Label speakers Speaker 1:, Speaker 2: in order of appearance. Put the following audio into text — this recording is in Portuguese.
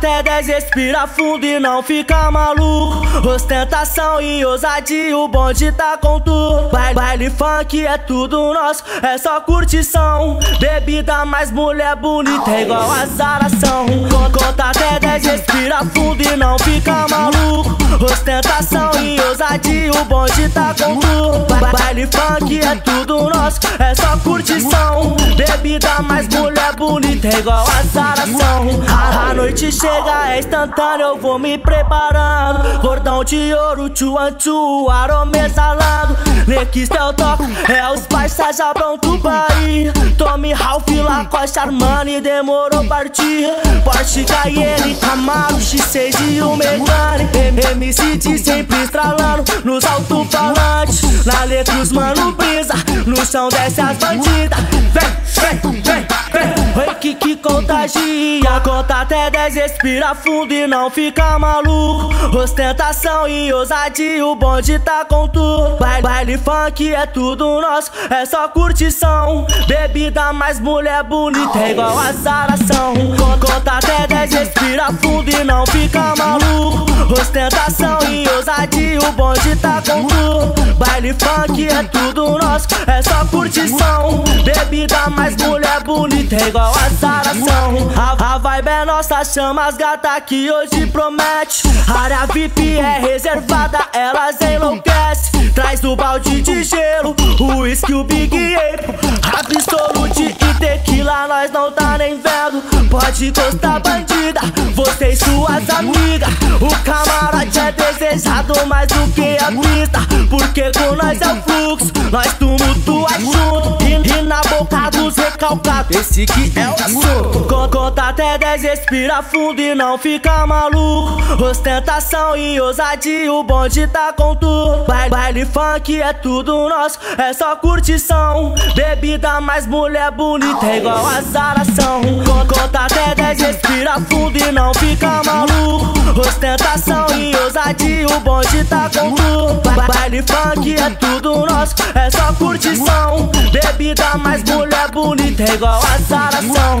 Speaker 1: até 10, respira fundo e não fica maluco. Ostentação e ousadia, o bonde tá com tudo. Baile, baile funk é tudo nosso, é só curtição. Bebida mais mulher bonita, é igual azaração. Conta até 10, respira fundo e não fica maluco. Ostentação e ousadia, o bonde tá com tudo. Baile funk é tudo nosso, é só curtição. Bebida mais mulher bonita, é igual azaração. Chega, é instantâneo, eu vou me preparando. Cordão de ouro, tchuan tchu, aroma exalando. Nequista eu toco, é os parça já pronto ir. Tome Ralph, Lacoste, Armani, demorou partir. Porsche, Cayenne, Camaro, X6 e o Megane. MC de sempre estralando nos alto-falantes. Na letra os mano brisa, no chão desce as bandidas. Vem, vem, vem, vem. Oi, que que contagia. Conta até 10, respira fundo e não fica maluco. Ostentação e ousadia, o bonde tá com tudo. Baile, baile funk é tudo nosso, é só curtição. Bebida mais mulher bonita, é igual azaração. Conta até 10, respira fundo e não fica maluco. O bonde tá com tudo. Baile funk é tudo nosso, é só curtição. Bebida mais mulher bonita, é igual azaração. A, a vibe é nossa, chama as gata que hoje promete. Área VIP é reservada, elas enlouquecem. Traz do balde de gelo, o whisky, o Big Apple. Absolute e tequila, nós não tá nem vendo. Pode encostar bandida, você e suas amigas. O camarote é desejado mais do que a pista. Porque com nós é o fluxo, nós tumultua junto. E, e na boca dos recalcados, esse que é o assunto. Con- Conta até 10, respira fundo e não fica maluco. Ostentação e ousadia, o bonde tá com tudo. Baile, baile funk é tudo nosso, é só curtição. Bebida mais mulher bonita, é igual azaração. Con- Conta até 10, respira fundo e não fica maluco. Ostentação e ousadia, o bonde tá com. Ba- Baile funk é tudo nosso, é só curtição. Bebida mais mulher bonita, é igual azaração.